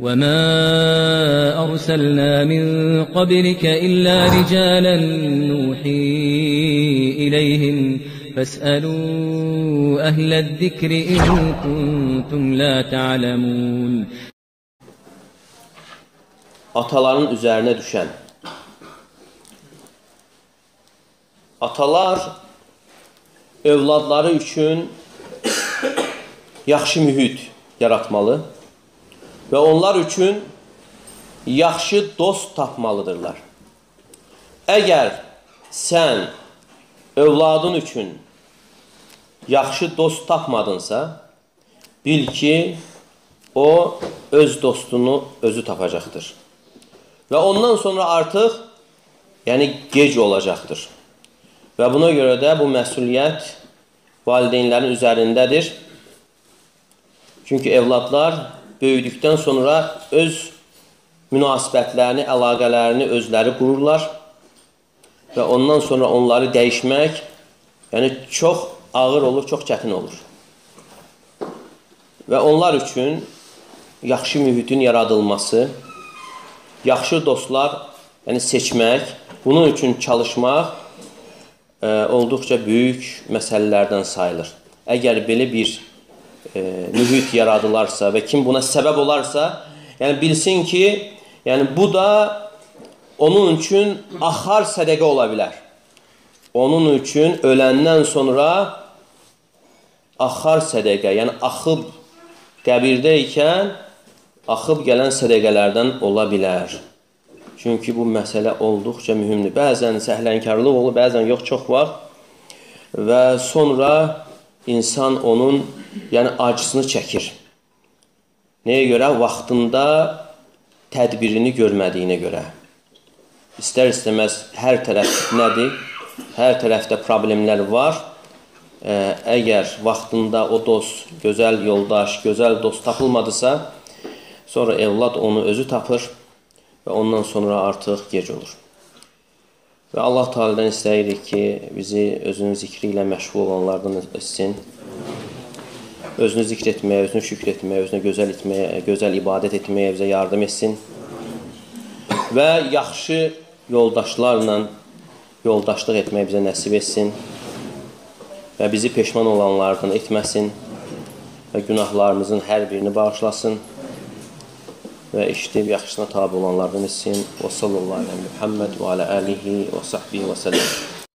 وما أرسلنا من قبلك إلا رجالا نوحي إليهم فاسألوا أهل الذكر إن كنتم لا تعلمون ataların üzərinə düşən. Atalar övladları üçün yaxşı mühit yaratmalı və onlar üçün yaxşı dost tapmalıdırlar. Əgər sən övladın üçün yaxşı dost tapmadınsa, bil ki, o öz dostunu özü tapacaqdır. Və ondan sonra artıq yəni gec olacaqdır. Və buna görə də bu məsuliyyət valideynlərin üzərindədir. Çünki evladlar böyüdükdən sonra öz münasibətlərini, əlaqələrini özləri qururlar və ondan sonra onları dəyişmək yəni çox ağır olur, çox çətin olur. Və onlar üçün yaxşı mühitin yaradılması, yaxşı dostlar yəni seçmək, bunun üçün çalışmaq e, olduqca böyük məsələlərdən sayılır. Əgər belə bir e, mühit yaradılarsa və kim buna səbəb olarsa, yəni bilsin ki, yəni bu da onun üçün axar sədəqə ola bilər. Onun üçün öləndən sonra axar sədəqə, yəni axıb qəbirdə ikən axıb gələn sədəqələrdən ola bilər. Çünki bu məsələ olduqca mühümdür. Bəzən səhlənkarlıq olur, bəzən yox, çox vaxt. Və sonra insan onun yəni acısını çəkir. Nəyə görə? Vaxtında tədbirini görmədiyinə görə. İstər istəməz hər tərəf nədir? Hər tərəfdə problemlər var. Əgər vaxtında o dost, gözəl yoldaş, gözəl dost tapılmadısa, Sonra evlad onu özü tapır və ondan sonra artıq gec olur. Və Allah Teala'dan istəyirik ki, bizi özünün zikri ilə məşğul olanlardan etsin. Özünü zikr etməyə, özünü şükr etməyə, özünə gözəl etməyə, gözəl ibadət etməyə bizə yardım etsin. Və yaxşı yoldaşlarla yoldaşlıq etməyə bizə nəsib etsin. Və bizi peşman olanlardan etməsin və günahlarımızın hər birini bağışlasın və eşidib yaxşısına tabi olanlardan etsin. Və sallallahu aleyhi və Muhammed və alə alihi və sahbihi və səlləm.